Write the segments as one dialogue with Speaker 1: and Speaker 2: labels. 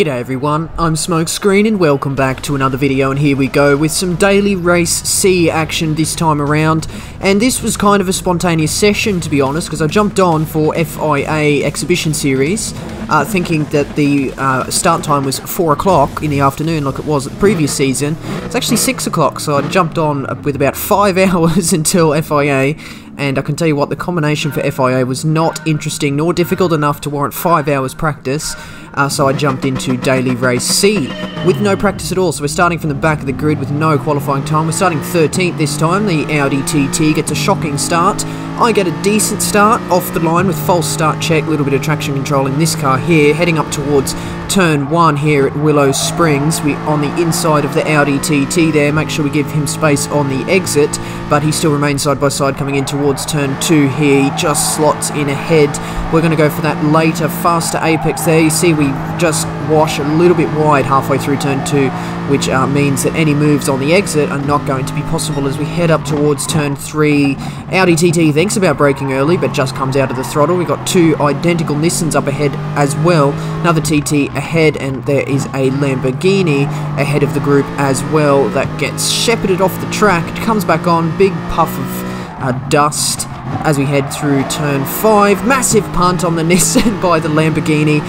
Speaker 1: G'day everyone, I'm Smokescreen and welcome back to another video. And here we go with some daily race C action this time around. And this was kind of a spontaneous session to be honest because I jumped on for FIA exhibition series uh, thinking that the uh, start time was 4 o'clock in the afternoon like it was the previous season. It's actually 6 o'clock so I jumped on with about 5 hours until FIA and I can tell you what, the combination for FIA was not interesting nor difficult enough to warrant 5 hours practice uh, so I jumped into Daily Race C with no practice at all. So we're starting from the back of the grid with no qualifying time. We're starting 13th this time. The Audi TT gets a shocking start. I get a decent start off the line with false start check, little bit of traction control in this car here, heading up towards turn one here at Willow Springs. We on the inside of the Audi TT there. Make sure we give him space on the exit, but he still remains side by side coming in towards turn two here. He just slots in ahead. We're going to go for that later, faster apex there. You see we just wash a little bit wide halfway through turn two, which uh, means that any moves on the exit are not going to be possible as we head up towards turn three. Audi TT thinks about braking early, but just comes out of the throttle. We've got two identical Nissans up ahead as well. Another TT ahead, and there is a Lamborghini ahead of the group as well that gets shepherded off the track. It comes back on, big puff of uh, dust as we head through turn 5. Massive punt on the Nissan by the Lamborghini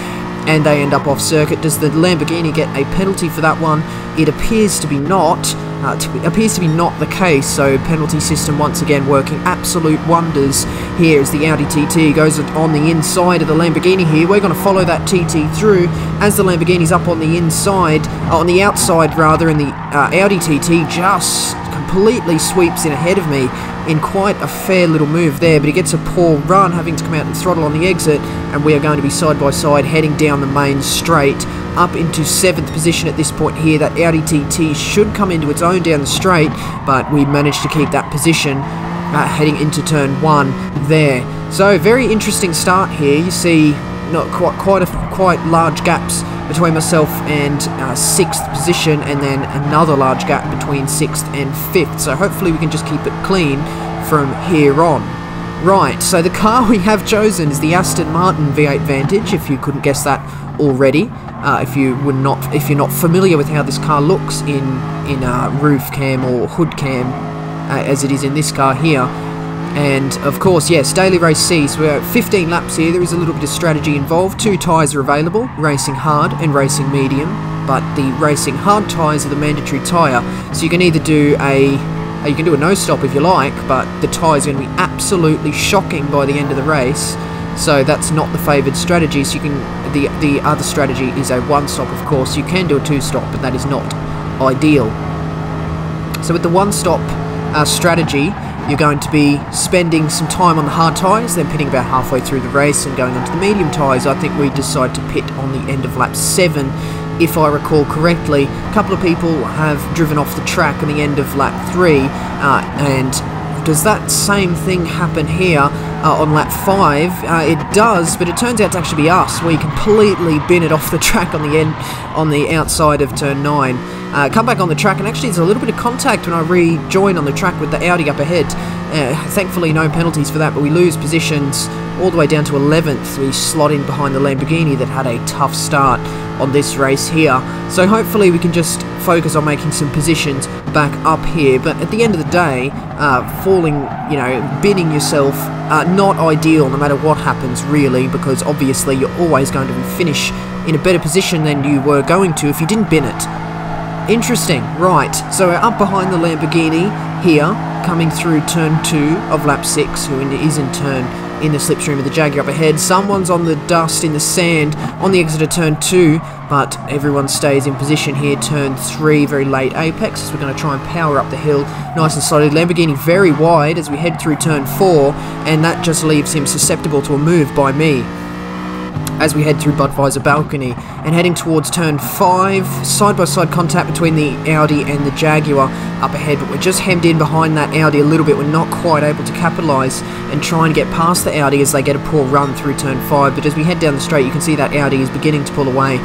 Speaker 1: and they end up off circuit. Does the Lamborghini get a penalty for that one? It appears to be not. Uh, to, appears to be not the case, so penalty system once again working absolute wonders here as the Audi TT goes on the inside of the Lamborghini here. We're going to follow that TT through as the Lamborghini's up on the inside, on the outside rather, and the uh, Audi TT just completely sweeps in ahead of me in quite a fair little move there, but he gets a poor run, having to come out and throttle on the exit, and we are going to be side by side heading down the main straight up into 7th position at this point here. That Audi TT should come into its own down the straight, but we managed to keep that position uh, heading into turn 1 there. So very interesting start here. You see not quite quite a, quite large gaps between myself and uh, sixth position, and then another large gap between sixth and fifth. So hopefully we can just keep it clean from here on. Right, so the car we have chosen is the Aston Martin V8 Vantage. If you couldn't guess that already, uh, if you were not, if you're not familiar with how this car looks in in uh, roof cam or hood cam, uh, as it is in this car here. And of course, yes, daily race. So we're at 15 laps here. There is a little bit of strategy involved. Two tyres are available, racing hard and racing medium. But the racing hard tyres are the mandatory tyre. So you can either do a you can do a no stop if you like, but the tyres going to be absolutely shocking by the end of the race. So that's not the favoured strategy. So you can the the other strategy is a one stop. Of course, you can do a two stop, but that is not ideal. So with the one stop uh, strategy, you're going to be spending some time on the hard tyres, then pitting about halfway through the race and going onto the medium tyres. I think we decide to pit on the end of lap 7, if I recall correctly. A couple of people have driven off the track on the end of lap 3, uh, and does that same thing happen here uh, on lap 5? Uh, it does, but it turns out to actually be us. We completely bin it off the track on the end, on the outside of turn 9. Uh, come back on the track, and actually there's a little bit of contact when I rejoin on the track with the Audi up ahead. Uh, thankfully, no penalties for that, but we lose positions all the way down to 11th. We slot in behind the Lamborghini that had a tough start on this race here. So hopefully we can just focus on making some positions back up here. But at the end of the day, uh, falling, you know, binning yourself, uh, not ideal no matter what happens really, because obviously you're always going to finish in a better position than you were going to if you didn't bin it. Interesting, right, so we're up behind the Lamborghini here, coming through turn 2 of lap 6, who is in turn in the slipstream of the Jaguar up ahead. Someone's on the dust in the sand on the exit of turn 2, but everyone stays in position here. Turn 3, very late apex, as we're going to try and power up the hill nice and solid. Lamborghini very wide as we head through turn 4, and that just leaves him susceptible to a move by me as we head through Budweiser balcony and heading towards turn 5 side by side contact between the Audi and the Jaguar up ahead but we're just hemmed in behind that Audi a little bit. We're not quite able to capitalise and try and get past the Audi as they get a poor run through turn 5 but as we head down the straight you can see that Audi is beginning to pull away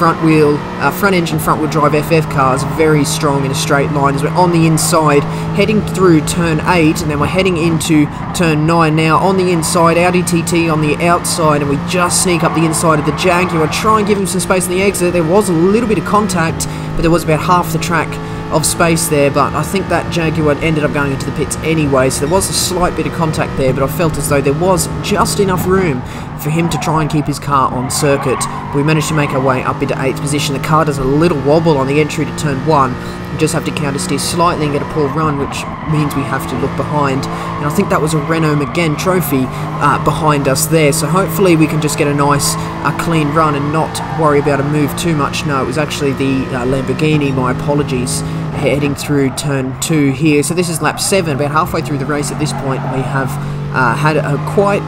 Speaker 1: front wheel, uh, front engine, front wheel drive FF cars very strong in a straight line as we're on the inside, heading through turn 8, and then we're heading into turn 9 now. On the inside, Audi TT on the outside, and we just sneak up the inside of the Jaguar, try and give him some space on the exit. There was a little bit of contact, but there was about half the track of space there, but I think that Jaguar ended up going into the pits anyway, so there was a slight bit of contact there, but I felt as though there was just enough room for him to try and keep his car on circuit. We managed to make our way up into 8th position. The car does a little wobble on the entry to turn 1. We just have to counter steer slightly and get a poor run, which means we have to look behind. And I think that was a Renault Megane trophy uh, behind us there, so hopefully we can just get a nice uh, clean run and not worry about a move too much. No, it was actually the uh, Lamborghini, my apologies heading through turn 2 here. So this is lap 7, about halfway through the race at this point. We have uh, had a quite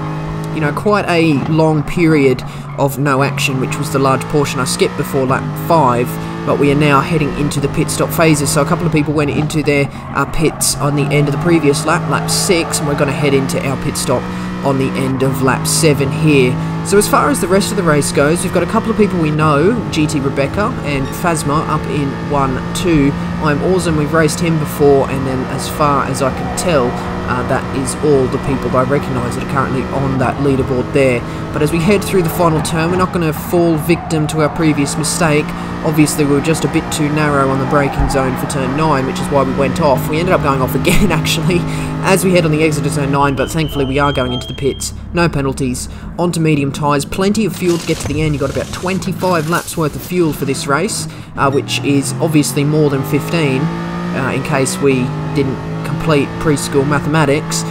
Speaker 1: you know, quite a long period of no action, which was the large portion I skipped before lap 5, but we are now heading into the pit stop phases. So a couple of people went into their uh, pits on the end of the previous lap, lap 6, and we're going to head into our pit stop on the end of lap 7 here. So as far as the rest of the race goes, we've got a couple of people we know, GT Rebecca and Phasma up in 1-2. I'm awesome, we've raced him before, and then as far as I can tell, uh, that is all the people I recognise that are currently on that leaderboard there. But as we head through the final turn, we're not going to fall victim to our previous mistake. Obviously, we were just a bit too narrow on the braking zone for turn 9, which is why we went off. We ended up going off again, actually, as we head on the exit of turn 9, but thankfully we are going into the pits. No penalties. Onto medium tyres. Plenty of fuel to get to the end. You've got about 25 laps worth of fuel for this race, uh, which is obviously more than 15, uh, in case we didn't complete preschool mathematics.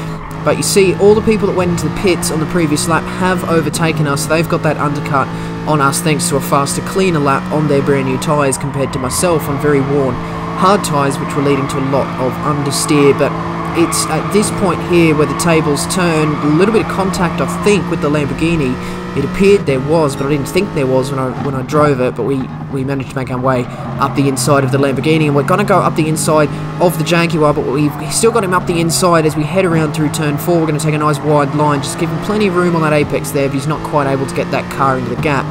Speaker 1: But you see, all the people that went into the pits on the previous lap have overtaken us. They've got that undercut on us thanks to a faster, cleaner lap on their brand new tyres compared to myself on very worn hard tyres, which were leading to a lot of understeer. But it's at this point here where the tables turn, a little bit of contact, I think, with the Lamborghini it appeared there was, but I didn't think there was when I when I drove it. But we we managed to make our way up the inside of the Lamborghini, and we're gonna go up the inside of the Jaguar. But we've still got him up the inside as we head around through turn four. We're gonna take a nice wide line, just give him plenty of room on that apex there. But he's not quite able to get that car into the gap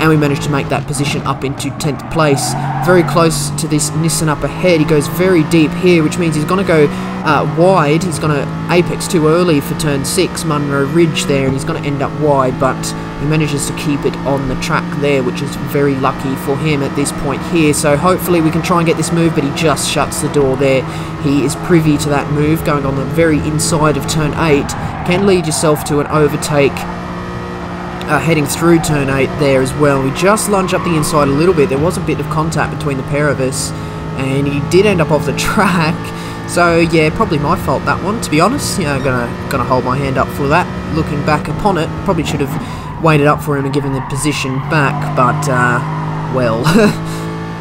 Speaker 1: and we managed to make that position up into 10th place. Very close to this Nissan up ahead. He goes very deep here, which means he's going to go uh, wide. He's going to apex too early for turn 6, Munro Ridge there, and he's going to end up wide, but he manages to keep it on the track there, which is very lucky for him at this point here. So hopefully we can try and get this move, but he just shuts the door there. He is privy to that move, going on the very inside of turn 8. Can lead yourself to an overtake uh, heading through turn 8 there as well. We just lunge up the inside a little bit. There was a bit of contact between the pair of us, and he did end up off the track. So yeah, probably my fault that one. To be honest, yeah, gonna gonna hold my hand up for that. Looking back upon it, probably should have waited up for him and given the position back. But uh, well,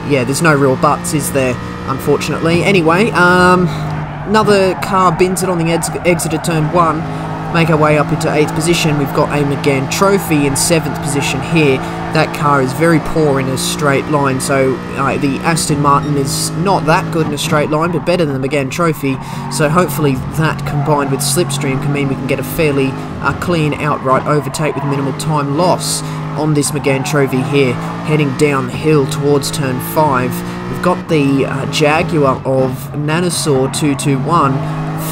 Speaker 1: yeah, there's no real buts, is there? Unfortunately. Anyway, um, another car bins it on the exit of turn one make our way up into 8th position. We've got a Megane Trophy in 7th position here. That car is very poor in a straight line, so uh, the Aston Martin is not that good in a straight line, but better than the Megane Trophy. So hopefully that combined with Slipstream can mean we can get a fairly uh, clean outright overtake with minimal time loss on this Megane Trophy here, heading down the hill towards turn 5. We've got the uh, Jaguar of Nanosaur 221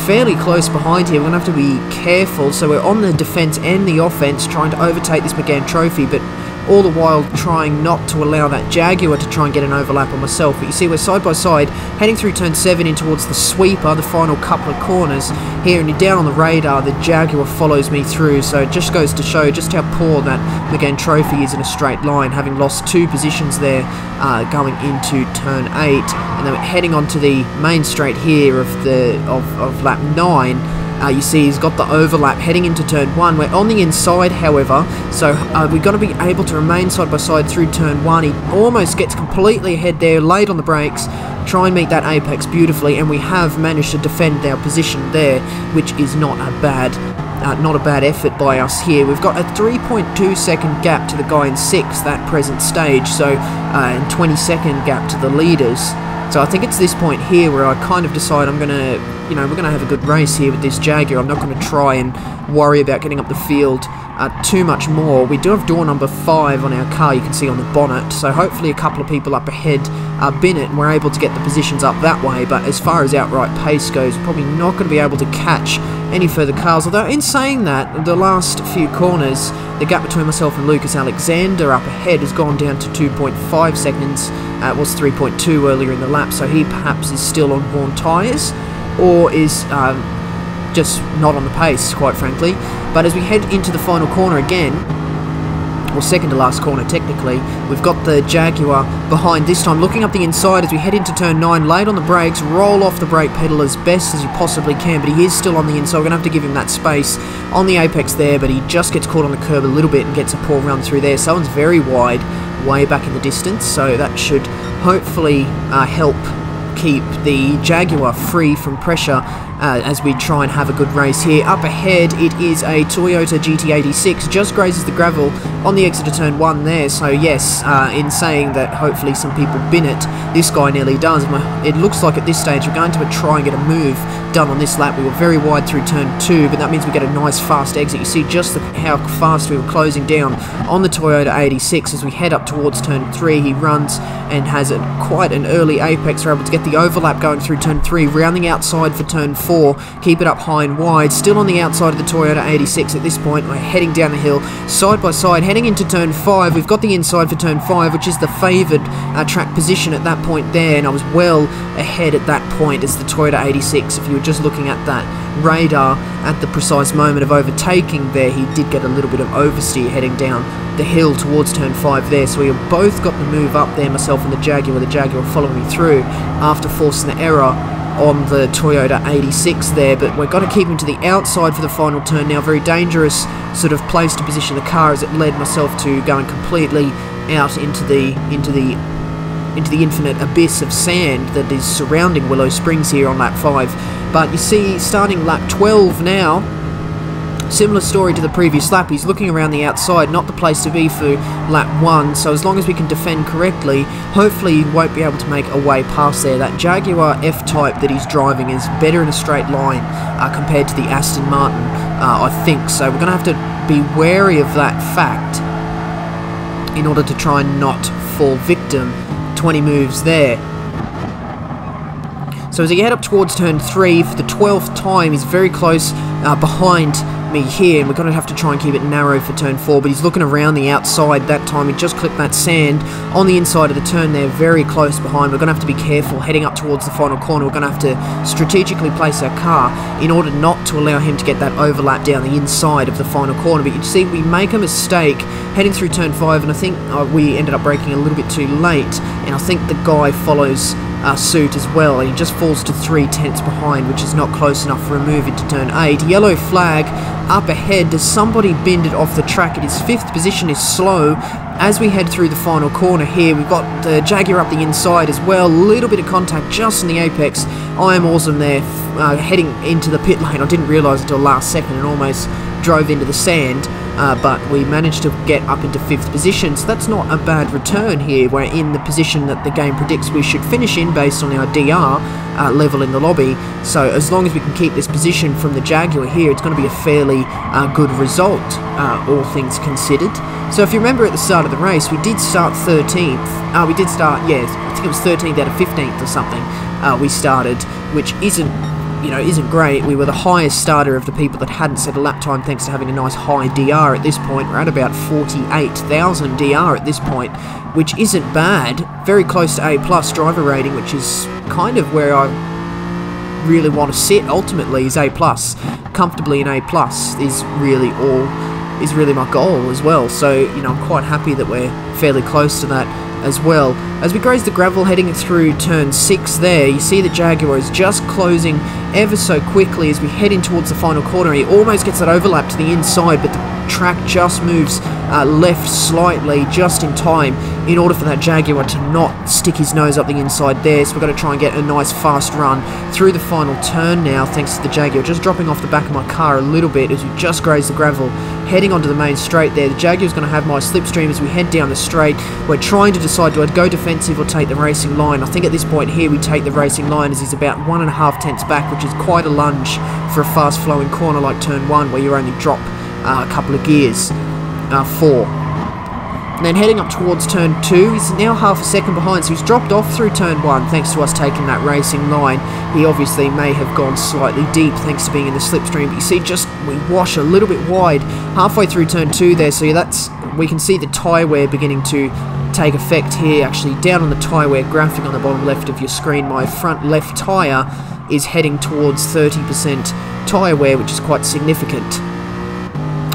Speaker 1: fairly close behind here. We're going to have to be careful. So we're on the defence and the offence trying to overtake this Megane Trophy, but all the while trying not to allow that Jaguar to try and get an overlap on myself. But you see, we're side by side, heading through turn 7 in towards the sweeper, the final couple of corners. Here, and down on the radar, the Jaguar follows me through, so it just goes to show just how poor that Megane Trophy is in a straight line, having lost two positions there uh, going into turn 8, and then heading onto the main straight here of the of, of lap 9, uh, you see he's got the overlap heading into turn 1. We're on the inside, however, so uh, we've got to be able to remain side by side through turn 1. He almost gets completely ahead there, late on the brakes, try and meet that apex beautifully, and we have managed to defend our position there, which is not a bad uh, not a bad effort by us here. We've got a 3.2 second gap to the guy in 6th that present stage, so uh, and 20 second gap to the leaders. So I think it's this point here where I kind of decide I'm going to, you know, we're going to have a good race here with this Jaguar. I'm not going to try and worry about getting up the field uh, too much more. We do have door number 5 on our car, you can see on the bonnet, so hopefully a couple of people up ahead uh, bin it and we're able to get the positions up that way, but as far as outright pace goes, probably not going to be able to catch any further cars, although in saying that, the last few corners, the gap between myself and Lucas Alexander up ahead has gone down to 2.5 seconds, uh, was 3.2 earlier in the lap, so he perhaps is still on worn tyres, or is... Um, just not on the pace, quite frankly. But as we head into the final corner again, or second to last corner technically. We've got the Jaguar behind this time, looking up the inside as we head into turn 9, late on the brakes, roll off the brake pedal as best as you possibly can, but he is still on the inside, we're going to have to give him that space on the apex there, but he just gets caught on the curb a little bit and gets a poor run through there. Someone's very wide, way back in the distance, so that should hopefully uh, help keep the Jaguar free from pressure uh, as we try and have a good race here. Up ahead, it is a Toyota GT86, just grazes the gravel on the exit of turn 1 there, so yes, uh, in saying that hopefully some people bin it, this guy nearly does. It looks like at this stage we're going to try and get a move done on this lap. We were very wide through turn 2, but that means we get a nice fast exit. You see just the, how fast we were closing down on the Toyota 86 as we head up towards turn 3. He runs and has a, quite an early apex. We're able to get the overlap going through turn 3, rounding outside for turn 4 4. Keep it up high and wide. Still on the outside of the Toyota 86 at this point. We're heading down the hill side by side, heading into turn 5. We've got the inside for turn 5, which is the favoured uh, track position at that point there. And I was well ahead at that point as the Toyota 86. If you just looking at that radar at the precise moment of overtaking there, he did get a little bit of oversteer heading down the hill towards turn 5 there. So we have both got the move up there, myself and the Jaguar. The Jaguar following me through after forcing the error on the Toyota 86 there, but we're going to keep him to the outside for the final turn now. Very dangerous sort of place to position the car as it led myself to going completely out into the into the into the infinite abyss of sand that is surrounding Willow Springs here on lap 5. But you see, starting lap 12 now, Similar story to the previous lap, he's looking around the outside, not the place to be for lap 1, so as long as we can defend correctly, hopefully he won't be able to make a way past there. That Jaguar F-Type that he's driving is better in a straight line uh, compared to the Aston Martin, uh, I think, so we're going to have to be wary of that fact in order to try and not fall victim 20 moves there. So as he head up towards turn 3 for the 12th time, he's very close uh, behind me here, and we're going to have to try and keep it narrow for turn 4, but he's looking around the outside that time. He just clipped that sand on the inside of the turn there, very close behind. We're going to have to be careful heading up towards the final corner. We're going to have to strategically place our car in order not to allow him to get that overlap down the inside of the final corner. But you see, we make a mistake heading through turn 5, and I think uh, we ended up braking a little bit too late, and I think the guy follows uh, suit as well. He just falls to three tenths behind, which is not close enough for a move into turn 8. Yellow flag up ahead. Does somebody bend it off the track? It is fifth position is slow. As we head through the final corner here, we've got the Jaguar up the inside as well. A little bit of contact just in the apex. I am awesome there, uh, heading into the pit lane. I didn't realise until last second and almost drove into the sand uh, but we managed to get up into fifth position, so that's not a bad return here. We're in the position that the game predicts we should finish in based on our DR uh, level in the lobby, so as long as we can keep this position from the Jaguar here, it's going to be a fairly uh, good result, uh, all things considered. So if you remember at the start of the race, we did start 13th, uh, we did start, yeah, I think it was 13th out of 15th or something, uh, we started, which isn't you know, isn't great. We were the highest starter of the people that hadn't set a lap time thanks to having a nice high DR at this point. We're at about 48,000 DR at this point, which isn't bad. Very close to A plus driver rating, which is kind of where I really want to sit ultimately is A plus. Comfortably in A plus is really all is really my goal as well. So, you know, I'm quite happy that we're fairly close to that as well. As we graze the gravel heading through turn 6 there, you see the Jaguar is just closing ever so quickly as we head in towards the final corner. He almost gets that overlap to the inside, but the track just moves uh, left slightly, just in time, in order for that Jaguar to not stick his nose up the inside there. So we're going to try and get a nice fast run through the final turn now, thanks to the Jaguar. Just dropping off the back of my car a little bit as we just graze the gravel, heading onto the main straight there. The Jaguar's going to have my slipstream as we head down the straight. We're trying to decide do I go defensive or take the racing line. I think at this point here we take the racing line as he's about one and a half tenths back, which is quite a lunge for a fast flowing corner like turn one where you only drop uh, a couple of gears. Uh, four. And then heading up towards turn 2, he's now half a second behind, so he's dropped off through turn 1 thanks to us taking that racing line. He obviously may have gone slightly deep thanks to being in the slipstream, but you see just we wash a little bit wide halfway through turn 2 there, so that's we can see the tyre wear beginning to take effect here actually down on the tyre wear graphic on the bottom left of your screen my front left tyre is heading towards 30% tyre wear which is quite significant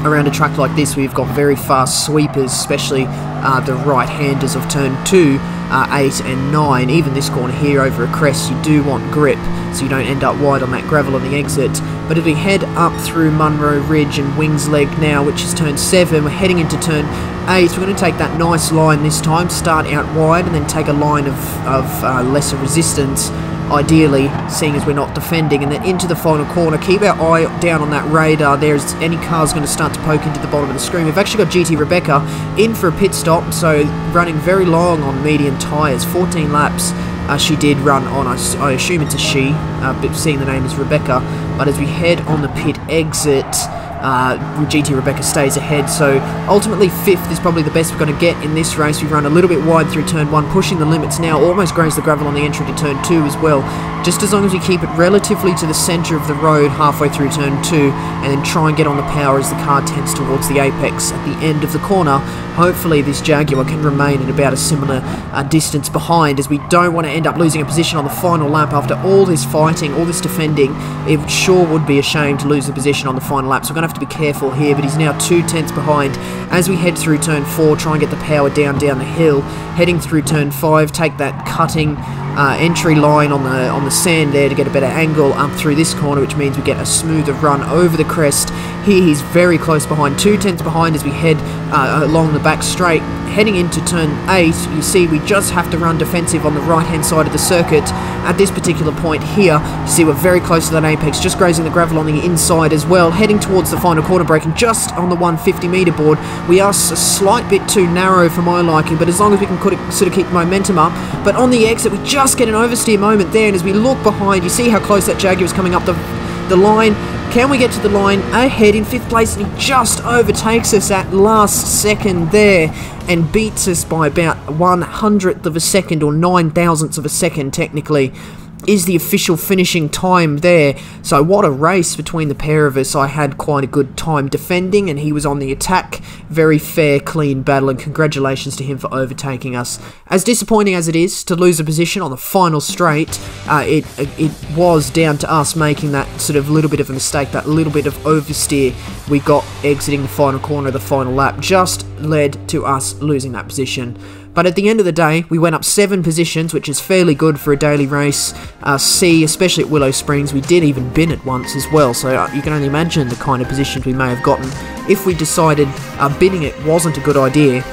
Speaker 1: around a track like this we've got very fast sweepers, especially uh, the right-handers of turn 2, uh, 8 and 9. Even this corner here over a crest, you do want grip, so you don't end up wide on that gravel on the exit. But if we head up through Munro Ridge and Wings Leg now, which is turn 7, we're heading into turn 8. We're going to take that nice line this time, start out wide, and then take a line of, of uh, lesser resistance ideally, seeing as we're not defending, and then into the final corner. Keep our eye down on that radar. There's any car's going to start to poke into the bottom of the screen. We've actually got GT Rebecca in for a pit stop, so running very long on medium tyres, 14 laps. Uh, she did run on, I, I assume it's a she, uh, seeing the name is Rebecca. But as we head on the pit exit, uh, GT Rebecca stays ahead. So ultimately, fifth is probably the best we're going to get in this race. We've run a little bit wide through turn one, pushing the limits now, almost grazed the gravel on the entry to turn two as well. Just as long as we keep it relatively to the centre of the road halfway through turn two, and then try and get on the power as the car tends towards the apex at the end of the corner, hopefully this Jaguar can remain at about a similar uh, distance behind, as we don't want to end up losing a position on the final lap after all this fighting, all this defending. It sure would be a shame to lose the position on the final lap, so we're going to have to be careful here, but he's now two tenths behind. As we head through turn four, try and get the power down down the hill, heading through turn five, take that cutting uh, entry line on the on the sand there to get a better angle up through this corner, which means we get a smoother run over the crest. Here he's very close behind, two tenths behind as we head uh, along the back straight. Heading into turn 8, you see we just have to run defensive on the right-hand side of the circuit. At this particular point here, you see we're very close to that apex, just grazing the gravel on the inside as well. Heading towards the final corner brake and just on the 150 metre board. We are a slight bit too narrow for my liking, but as long as we can sort of keep momentum up. But on the exit, we just get an oversteer moment there, and as we look behind, you see how close that Jaguar is coming up the, the line. Can we get to the line ahead in fifth place? And he just overtakes us at last second there and beats us by about one hundredth of a second or nine thousandths of a second technically is the official finishing time there. So what a race between the pair of us. I had quite a good time defending and he was on the attack. Very fair, clean battle and congratulations to him for overtaking us. As disappointing as it is to lose a position on the final straight, uh, it, it was down to us making that sort of little bit of a mistake, that little bit of oversteer we got exiting the final corner of the final lap just led to us losing that position. But at the end of the day, we went up seven positions, which is fairly good for a daily race. Uh, C, especially at Willow Springs, we did even bin it once as well, so uh, you can only imagine the kind of positions we may have gotten if we decided uh, binning it wasn't a good idea.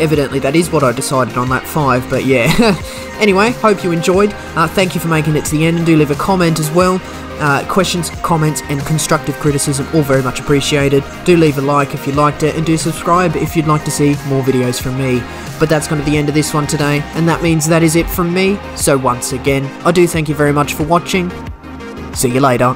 Speaker 1: Evidently, that is what I decided on that 5, but yeah. anyway, hope you enjoyed. Uh, thank you for making it to the end, and do leave a comment as well. Uh, questions, comments, and constructive criticism all very much appreciated. Do leave a like if you liked it, and do subscribe if you'd like to see more videos from me. But that's going to be the end of this one today, and that means that is it from me. So once again, I do thank you very much for watching. See you later.